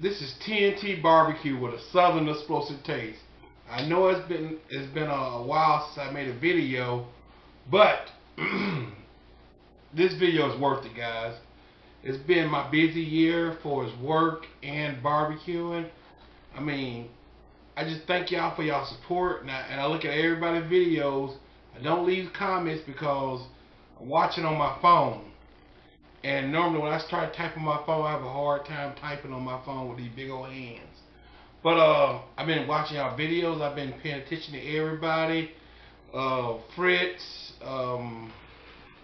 This is TNT barbecue with a southern explosive taste. I know it's been it's been a while since I made a video, but this video is worth it, guys. It's been my busy year for his work and barbecuing. I mean, I just thank y'all for y'all support, and I, and I look at everybody's videos. I don't leave comments because I'm watching on my phone. And normally when I start typing my phone, I have a hard time typing on my phone with these big old hands. But uh, I've been watching our videos. I've been paying attention to everybody. Uh, Fritz, um,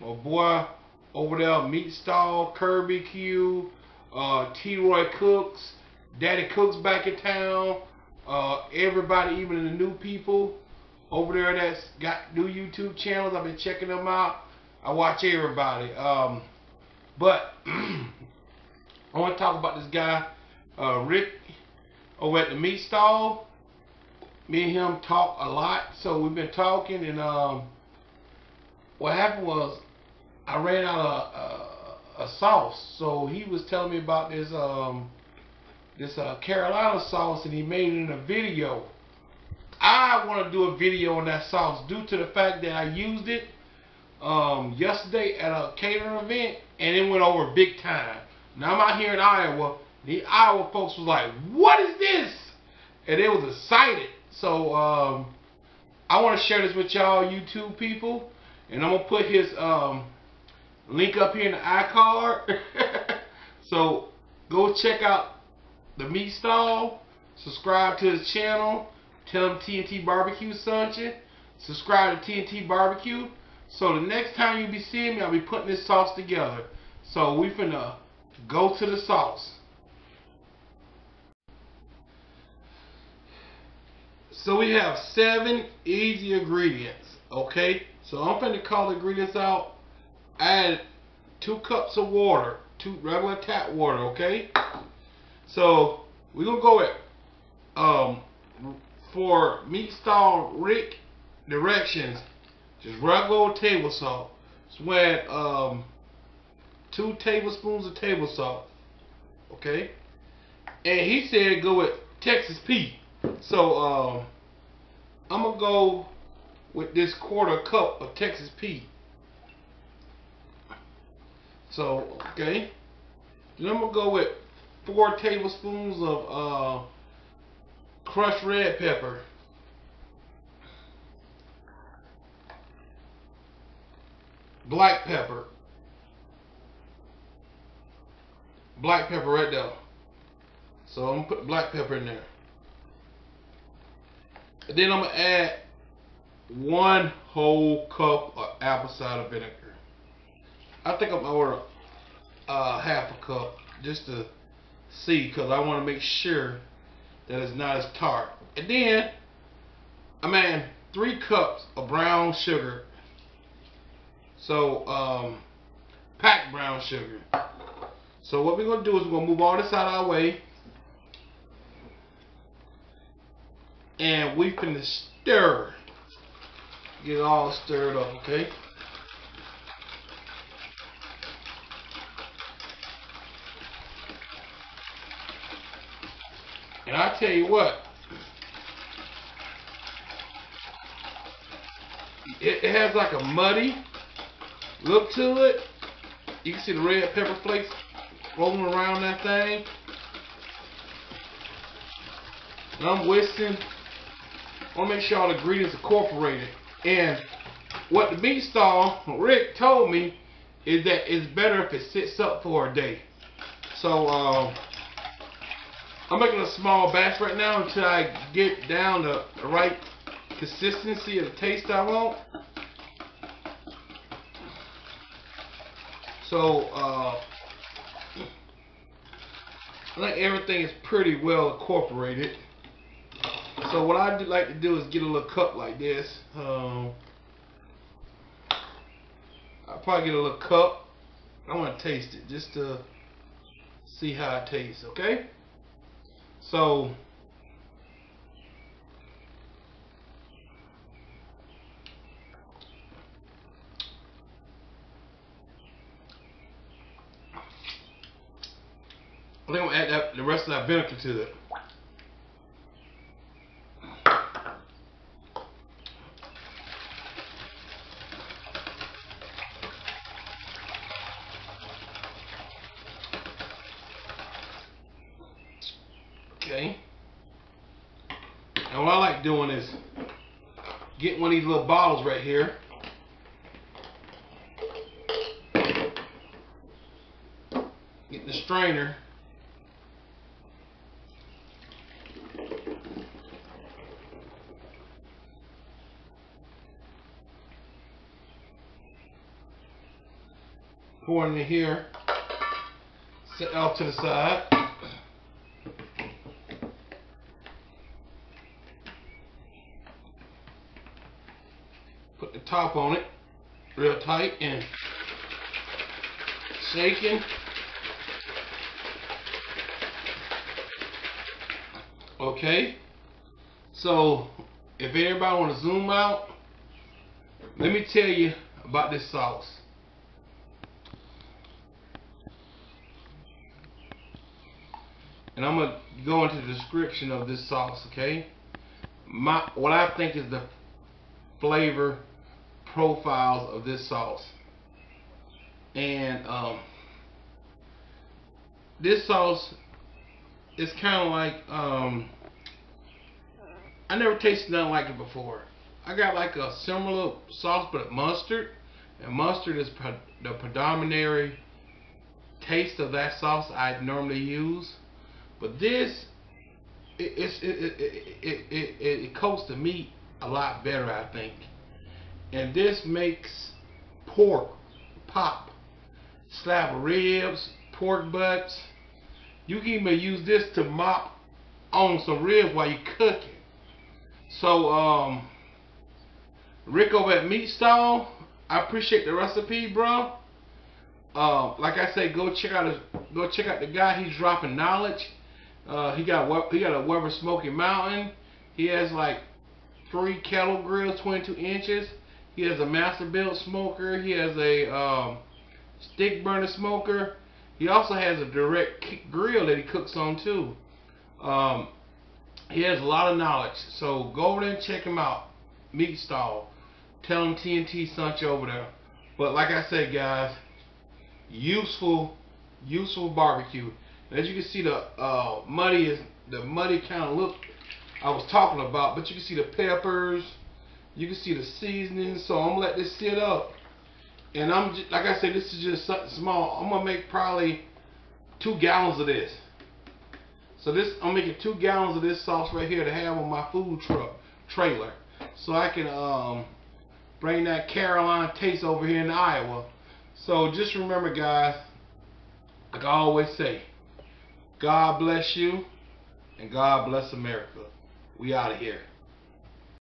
my boy over there, Meat Stall, Kirby Q, uh, T-Roy Cooks, Daddy Cooks back in town. Uh, everybody, even the new people over there that's got new YouTube channels. I've been checking them out. I watch everybody. Um, but I want to talk about this guy, uh, Rick, over at the meat stall. Me and him talk a lot, so we've been talking, and um, what happened was I ran out of uh, a sauce, so he was telling me about this um, this uh, Carolina sauce, and he made it in a video. I want to do a video on that sauce due to the fact that I used it um, yesterday at a catering event, and it went over big time. Now I'm out here in Iowa. The Iowa folks was like, "What is this?" And they was excited. So um, I want to share this with y'all YouTube people, and I'm gonna put his um, link up here in the iCard. so go check out the meat stall. Subscribe to his channel. Tell him TNT Barbecue sent you. Subscribe to TNT Barbecue. So the next time you be seeing me, I'll be putting this sauce together. So we finna go to the sauce. So we have seven easy ingredients, okay? So I'm finna call the ingredients out. Add two cups of water, two regular tap water, okay? So we're gonna go with um for meat stall Rick directions just regular table salt. Just add um, two tablespoons of table salt. Okay? And he said go with Texas Pete. So um, I'm going to go with this quarter cup of Texas Pete. So, okay. Then I'm going to go with four tablespoons of uh, crushed red pepper. Black pepper. Black pepper right there. So I'm gonna put black pepper in there. And then I'm gonna add one whole cup of apple cider vinegar. I think I'm gonna order uh, half a cup just to see because I want to make sure that it's not as tart. And then I'm adding three cups of brown sugar so, um, packed brown sugar. So what we're going to do is we're going to move all this out of our way. And we can stir. Get it all stirred up, okay? And I tell you what, it, it has like a muddy look to it. You can see the red pepper flakes rolling around that thing. And I'm whisking. I want to make sure all the ingredients are incorporated. And what the meat stall, Rick told me, is that it's better if it sits up for a day. So, um, I'm making a small batch right now until I get down to the right consistency of the taste I want. So, uh, I think everything is pretty well incorporated. So what I'd like to do is get a little cup like this. Um, I'll probably get a little cup. I want to taste it just to see how it tastes, okay? So, I think I'm gonna add that, the rest of that vinegar to it. Okay. And what I like doing is get one of these little bottles right here. Get the strainer. It in here. Set off to the side. Put the top on it real tight and shaking. Okay. So if everybody want to zoom out, let me tell you about this sauce. And I'm gonna go into the description of this sauce, okay? My what I think is the flavor profiles of this sauce. And um, this sauce is kind of like um, I never tasted nothing like it before. I got like a similar sauce, but mustard, and mustard is pre the predominant taste of that sauce I normally use. But this, it, it, it, it, it, it, it coats the meat a lot better, I think. And this makes pork pop. Slab of ribs, pork butts. You can even use this to mop on some ribs while you're cooking. So, um, Rick over at Meat Stall, I appreciate the recipe, bro. Uh, like I said, go check out his, go check out the guy. He's dropping knowledge. Uh, he got he got a Weber Smoky Mountain. He has like three kettle grills, 22 inches. He has a Masterbuilt smoker. He has a um, stick burner smoker. He also has a direct grill that he cooks on too. Um, he has a lot of knowledge. So go over there and check him out. Meat Stall. Tell him TNT sent you over there. But like I said, guys, useful, useful barbecue. As you can see, the uh, muddy is the muddy kind of look I was talking about. But you can see the peppers, you can see the seasoning. So I'm gonna let this sit up. And I'm just, like I said, this is just something small. I'm gonna make probably two gallons of this. So this, I'm making two gallons of this sauce right here to have on my food truck trailer, so I can um, bring that Carolina taste over here in Iowa. So just remember, guys, like I always say, God bless you, and God bless America. We out of here.